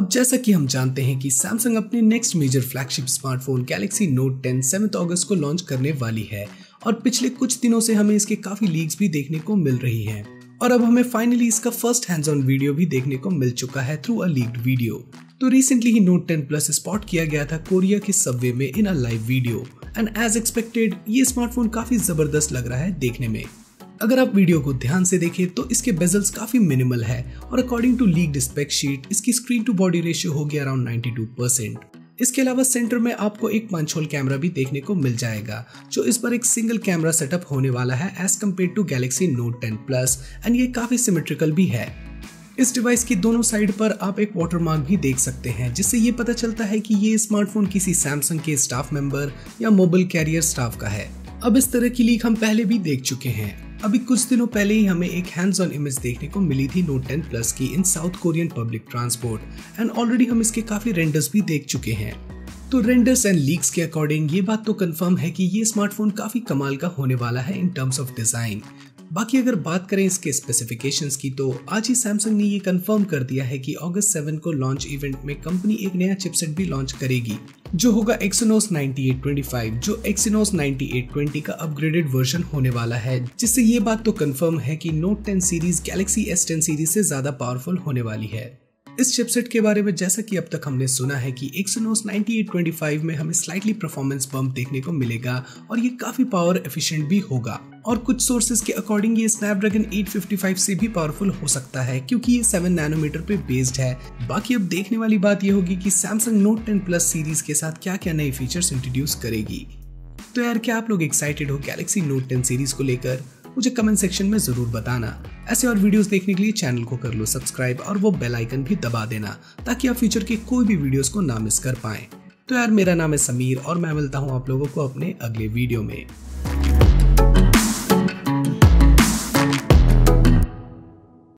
अब जैसा कि हम जानते हैं कि सैमसंग अपने next major flagship smartphone Galaxy Note 10 7 अगस्त को लॉन्च करने वाली है और पिछले कुछ दिनों से हमें इसके काफ़ी लीक्स भी देखने को मिल रही हैं। और अब हमें फाइनली इसका फ़र्स्ट हैंड्स ऑन वीडियो भी देखने को मिल चुका है थ्रू अ लीक्ड वीडियो तो रिसेंटली ही नोट 10 प्लस स्पॉट किया गया था कोरिया के सबवे में in a live video and as expected ये स्मार्टफ़ोन काफ़ी ज़बरदस्त लग रहा है देखने में। अगर आप वीडियो को ध्यान से देखें तो इसके बेजल्स काफ़ी मिनिमल है और according to leak spec sheet इसकी स्क्रीन टू बॉडी रेशियो होगी अराउंड 92 परसेंट इसके अलावा सेंटर में आपको एक पंच होल कैमरा भी देखने को मिल जाएगा, जो इस पर एक सिंगल कैमरा सेटअप होने वाला है as compared to Galaxy Note 10 plus and ये काफ़ी सिमेट्रिकल भी है। इस डिवाइस की दोनों साइड पर आप एक वाटरमार्क भी देख सकते हैं, जिससे ये पता चलता है कि ये स्मार्टफ़ोन किसी सैमसंग के स्टाफ मेंबर या मोबाइल कैरियर स्टाफ का है। अब इस तरह की लीक हम पहले भी देख चुके हैं। अभी कुछ दिनों पहले ही हमें एक हैंड्स ऑन इमेज देखने को मिली थी नोट 10 प्लस की in South Korean public transport and already हम इसके काफ़ी रेंडर्स भी देख चुके हैं। तो रेंडर्स एंड लीक्स के अकॉर्डिंग ये बात तो कंफर्म है कि ये स्मार्टफ़ोन काफ़ी कमाल का होने वाला है इन टर्म्स ऑफ़ डिज़ाइन बाकी अगर बात करें इसके स्पेसिफिकेशंस की तो आज ही सैमसंग ने ये कंफर्म कर दिया है कि अगस्त 7 को लॉन्च इवेंट में कंपनी एक नया चिपसेट भी लॉन्च करेगी। जो होगा एक्सोनोस 9825 जो एक्सिनोस 9820 का अपग्रेडेड वर्जन होने वाला है, जिससे ये बात तो कंफर्म है कि note 10 series Galaxy S10 series से ज़्यादा पावरफुल होने वाली है। इस चिपसेट के बारे में जैसा कि अब तक हमने सुना है कि Exynos 9825 में हमें स्लाइटली परफॉर्मेंस बम्प देखने को मिलेगा और ये काफ़ी पावर एफिशिएंट भी होगा। और कुछ सोर्सेज के अकॉर्डिंग ये स्नैपड्रैगन 855 से भी पावरफुल हो सकता है, क्योंकि ये 7 नैनोमीटर पे बेस्ड है। बाकी अब देखने वाली बात ये होगी कि सैमसंग नोट 10 प्लस सीरीज़ के साथ क्या क्या नए फीचर्स इंट्रोड्यूस करेगी। तो यार, क्या आप लोग एक्साइटेड हो गैलेक्सी नोट 10 सीरीज़ को लेकर? मुझे कमेंट सेक्शन में ज़रूर बताना। ऐसे और वीडियोस देखने के लिए चैनल को कर लो सब्सक्राइब और वो बेल आइकन भी दबा देना, ताकि आप फ्यूचर के कोई भी वीडियोस को ना मिस कर पाए। तो यार, मेरा नाम है समीर और मैं मिलता हूँ आप लोगों को अपने अगले वीडियो में।